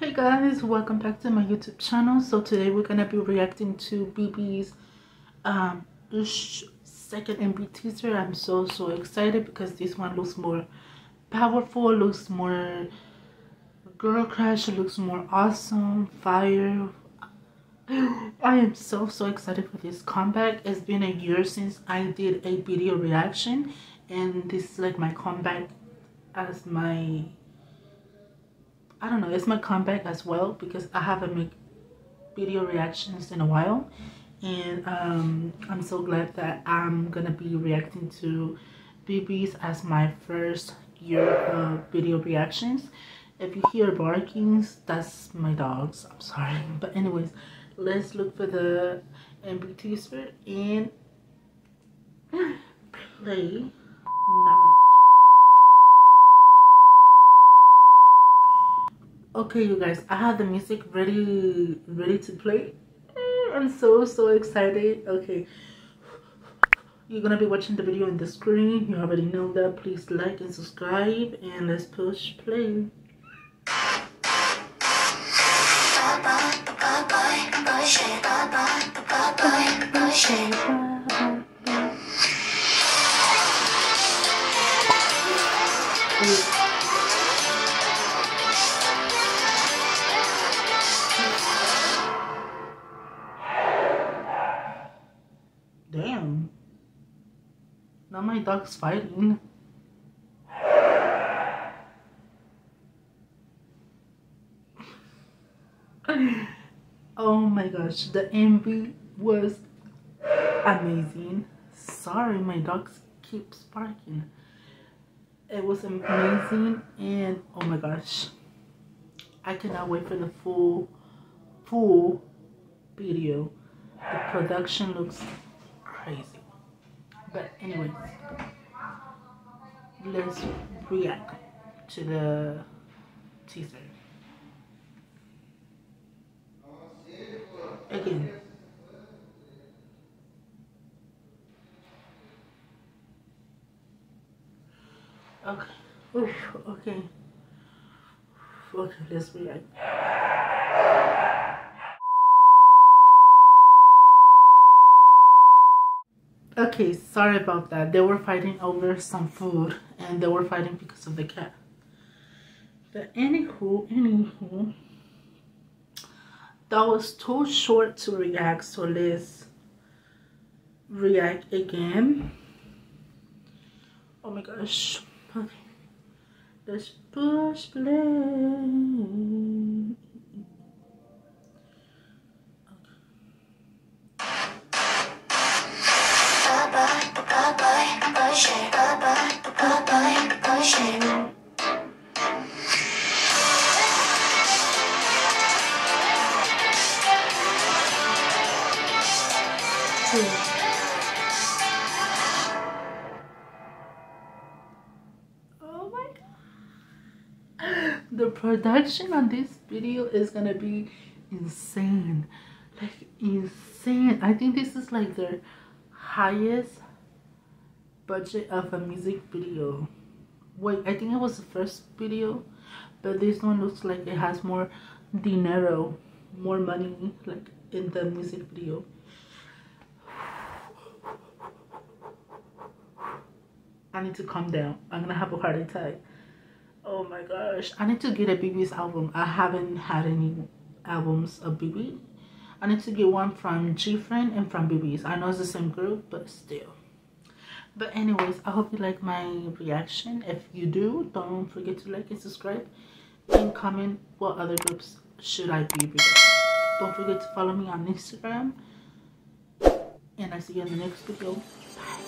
hey guys welcome back to my youtube channel. So today we're gonna be reacting to VIVIZ um second MV teaser. I'm so so excited because this one looks more powerful looks more girl crush looks more awesome fire. I am so so excited for this comeback. It's been a year since i did a video reaction and this is like my comeback as my I don't know, it's my comeback as well because I haven't made video reactions in a while. And um, I'm so glad that I'm gonna be reacting to VIVIZ as my first year of video reactions. If you hear barkings, that's my dogs. I'm sorry. But anyways, let's look for the MV teaser and play. Okay you guys i have the music ready ready to play. Mm, i'm so so excited. Okay. You're gonna be watching the video on the screen. You already know that. Please like and subscribe and let's push play Damn. Now my dog's fighting. oh my gosh, the MV was amazing. Sorry, my dog keeps barking. It was amazing and oh my gosh. I cannot wait for the full, full video. The production looks crazy. But anyways, let's react to the teaser. Again. Okay. Oof, okay. Okay, let's react. Okay sorry about that. They were fighting over some food and they were fighting because of the cat. But anywho anywho that was too short to react so let's react again. Oh my gosh. Okay. Let's push play The production on this video is gonna be insane. Like insane. I think this is like their highest budget of a music video. Wait, I think it was the first video, but this one looks like it has more dinero, more money like in the music video. I need to calm down. I'm gonna have a heart attack. Oh my gosh. I need to get a VIVIZ album. I haven't had any albums of BB. I need to get one from GFriend and from VIVIZ. I know it's the same group, but still. But anyways, I hope you like my reaction. If you do, don't forget to like and subscribe. And comment what other groups should I be. Don't forget to follow me on Instagram. And I see you in the next video. Bye.